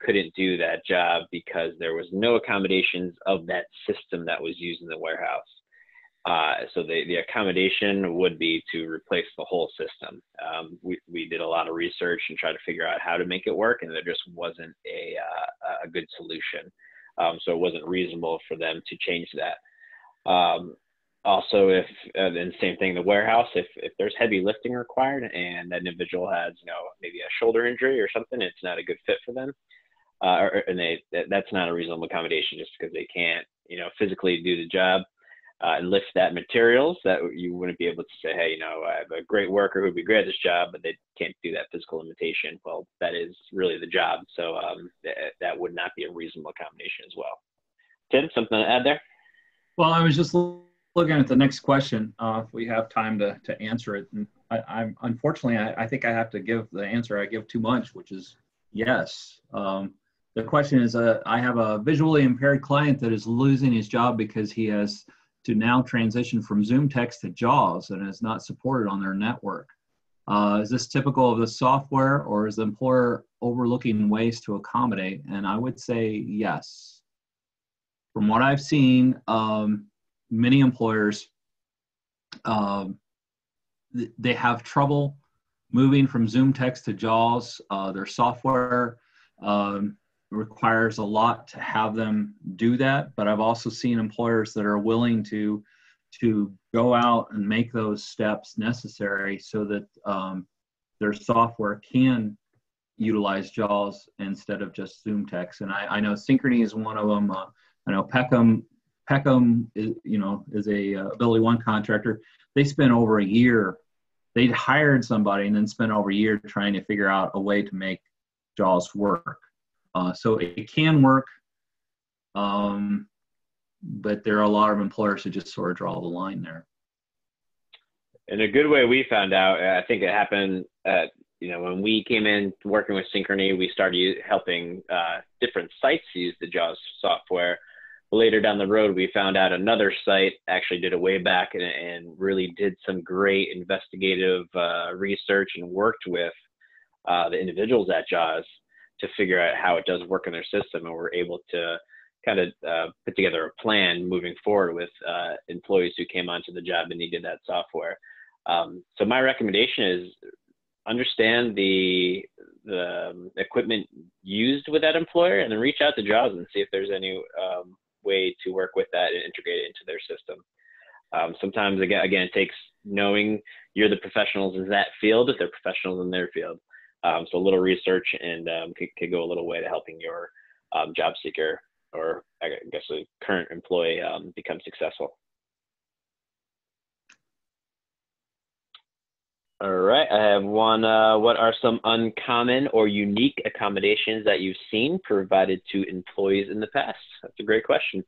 couldn't do that job because there was no accommodations of that system that was used in the warehouse. Uh, so the, the accommodation would be to replace the whole system. Um, we, we did a lot of research and tried to figure out how to make it work, and there just wasn't a, uh, a good solution. Um, so it wasn't reasonable for them to change that. Um, also, if uh, then same thing, the warehouse, if, if there's heavy lifting required and that individual has, you know, maybe a shoulder injury or something, it's not a good fit for them. Uh, or, and they, that's not a reasonable accommodation just because they can't, you know, physically do the job uh, and lift that materials that you wouldn't be able to say, hey, you know, I have a great worker who'd be great at this job, but they can't do that physical limitation. Well, that is really the job. So um, th- that would not be a reasonable accommodation as well. Tim, something to add there? Well, I was just looking at the next question. Uh, if we have time to, to answer it, and I, am unfortunately, I, I, think I have to give the answer I give too much, which is yes. Um, the question is, uh, I have a visually impaired client that is losing his job because he has to now transition from ZoomText to JAWS and is not supported on their network. Uh, is this typical of the software or is the employer overlooking ways to accommodate? And I would say yes. From what I've seen, um, many employers, um, th- they have trouble moving from ZoomText to JAWS. Uh, their software um, requires a lot to have them do that but i've also seen employers that are willing to to go out and make those steps necessary so that um, their software can utilize jaws instead of just ZoomText. And i, I know synchrony is one of them uh, i know peckham peckham is, you know is a uh, AbilityOne contractor. They spent over a year they'd hired somebody and then spent over a year trying to figure out a way to make jaws work uh, so it can work, um, but there are a lot of employers who just sort of draw the line there. In a good way we found out, I think it happened at, you know, when we came in working with Synchrony, we started helping uh, different sites use the JAWS software. Later down the road, we found out another site actually did a way back and, and really did some great investigative uh, research and worked with uh, the individuals at JAWS to figure out how it does work in their system, and we're able to kind of uh, put together a plan moving forward with uh, employees who came onto the job and needed that software. Um, so my recommendation is understand the the equipment used with that employer, and then reach out to JAWS and see if there's any um, way to work with that and integrate it into their system. Um, sometimes again, again, it takes knowing you're the professionals in that field, if they're professionals in their field. Um, so a little research and um, could, could, go a little way to helping your um, job seeker or I guess a current employee um, become successful. All right, I have one. Uh, what are some uncommon or unique accommodations that you've seen provided to employees in the past? That's a great question.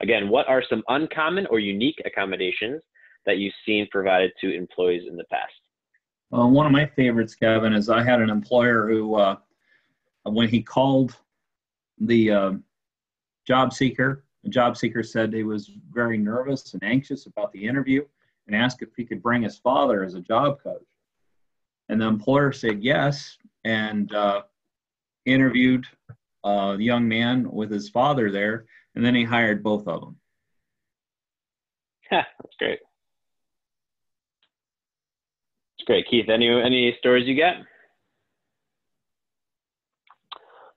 Again, what are some uncommon or unique accommodations that you've seen provided to employees in the past? Uh, one of my favorites, Kevin, is I had an employer who, uh, when he called the uh, job seeker, the job seeker said he was very nervous and anxious about the interview and asked if he could bring his father as a job coach. And the employer said yes and uh, interviewed uh, the young man with his father there, and then he hired both of them. Yeah, [LAUGHS] That's great great, Keith. Any any stories you got?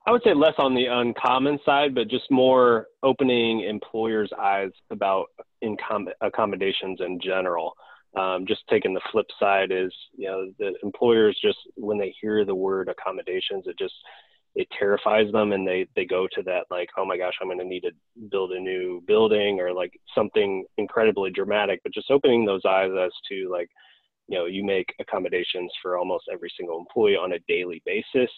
I would say less on the uncommon side, but just more opening employers' eyes about incom- accommodations in general. Um, just taking the flip side is, you know, the employers just when they hear the word accommodations, it just it terrifies them, and they they go to that like, oh my gosh, I'm going to need to build a new building or like something incredibly dramatic. But just opening those eyes as to like, you know, you make accommodations for almost every single employee on a daily basis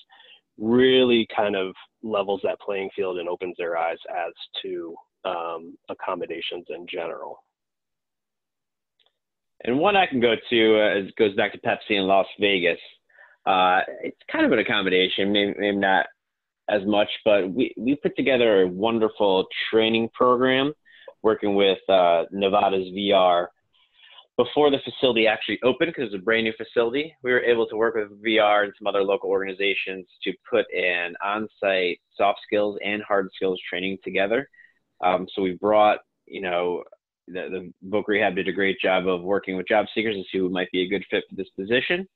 really kind of levels that playing field and opens their eyes as to um, accommodations in general. And one I can go to uh, goes back to Pepsi in Las Vegas. Uh, it's kind of an accommodation, maybe, maybe not as much, but we, we put together a wonderful training program working with uh, Nevada's VR before the facility actually opened, because it's a brand new facility, we were able to work with VR and some other local organizations to put an on-site soft skills and hard skills training together. Um, so we brought, you know, the, the Voc Rehab did a great job of working with job seekers to see who might be a good fit for this position.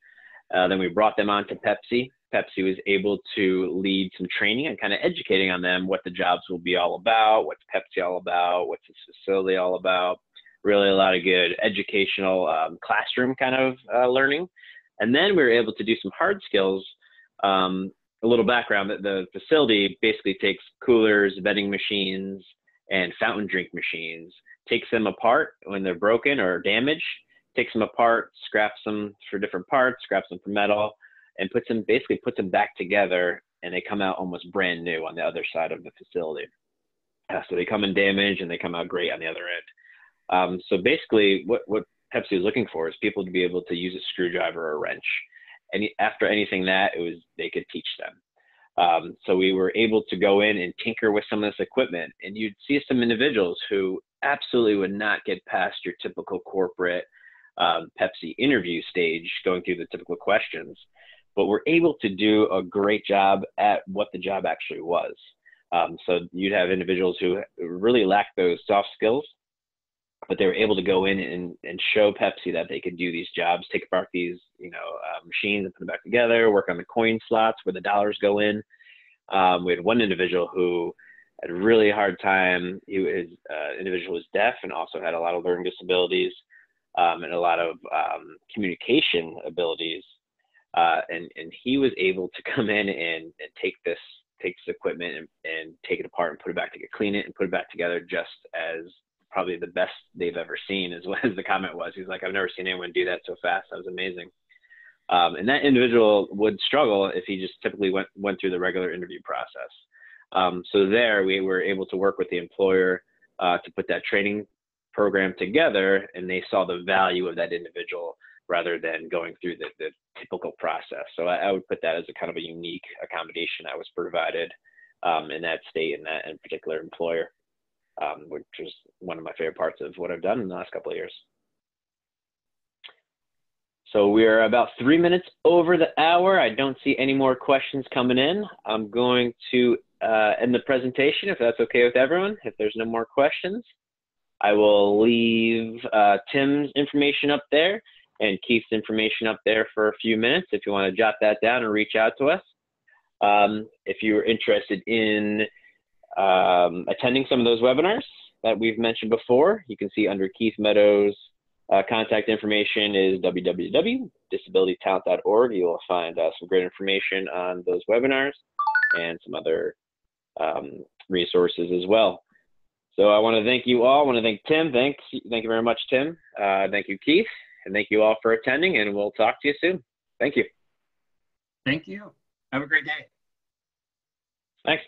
Uh, then we brought them on to Pepsi. Pepsi was able to lead some training and kind of educating on them what the jobs will be all about, what's Pepsi all about, what's this facility all about really a lot of good educational um, classroom kind of uh, learning. And then we were able to do some hard skills. Um, a little background that the facility basically takes coolers, vending machines, and fountain drink machines, takes them apart when they're broken or damaged, takes them apart, scraps them for different parts, scraps them for metal, and puts them basically puts them back together, and they come out almost brand new on the other side of the facility. Uh, so they come in damaged and they come out great on the other end. Um, so basically, what, what Pepsi is looking for is people to be able to use a screwdriver or a wrench. And after anything that, it was they could teach them. Um, so we were able to go in and tinker with some of this equipment, and you'd see some individuals who absolutely would not get past your typical corporate um, Pepsi interview stage, going through the typical questions, but we're able to do a great job at what the job actually was. Um, so you'd have individuals who really lack those soft skills but they were able to go in and, and show Pepsi that they could do these jobs, take apart these, you know, uh, machines and put them back together, work on the coin slots where the dollars go in. Um, we had one individual who had a really hard time. He was uh, individual was deaf and also had a lot of learning disabilities um, and a lot of um, communication abilities. Uh, and and he was able to come in and, and take this take this equipment and, and take it apart and put it back together, clean it and put it back together just as probably the best they've ever seen, as, as [LAUGHS] the comment was. He's like, I've never seen anyone do that so fast. That was amazing. Um, and that individual would struggle if he just typically went went through the regular interview process. Um, so there, we were able to work with the employer uh, to put that training program together, and they saw the value of that individual rather than going through the, the typical process. So I, I, would put that as a kind of a unique accommodation that was provided um, in that state and that in particular employer um, which is one of my favorite parts of what I've done in the last couple of years. So we're about three minutes over the hour. I don't see any more questions coming in. I'm going to uh, end the presentation if that's okay with everyone. If there's no more questions, I will leave uh, Tim's information up there and Keith's information up there for a few minutes if you want to jot that down and reach out to us. Um, if you're interested in um, attending some of those webinars that we've mentioned before. You can see under Keith Meadows' uh, contact information is www.disabilitytalent.org. You will find uh, some great information on those webinars and some other um, resources as well. So I want to thank you all. I want to thank Tim. Thanks. Thank you very much, Tim. Uh, thank you, Keith. And thank you all for attending, and we'll talk to you soon. Thank you. Thank you. Have a great day. Thanks.